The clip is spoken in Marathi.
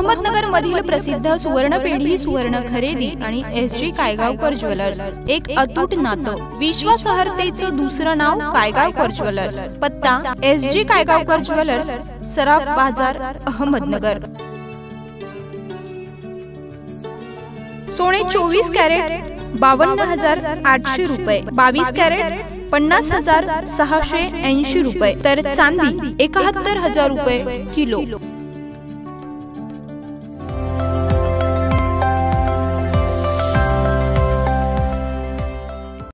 अहमदनगर मधील प्रसिद्ध सुवर्ण पेढी सुवर्ण खरेदी आणि एस जी कायगावकर ज्वेलर्स. एक अतूट नातं. विश्वासार्हतेचं दुसरं नाव कायगावकर ज्वेलर्स. पत्ता एस जी कायगावकर ज्वेलर्स सराफ बाजार अहमदनगर. सोने चोवीस कॅरेट बावन्न हजार आठशे रुपये. बावीस कॅरेट पन्नास हजार सहाशे ऐंशी रुपये. तर चांदी एकाहत्तर हजार रुपये किलो.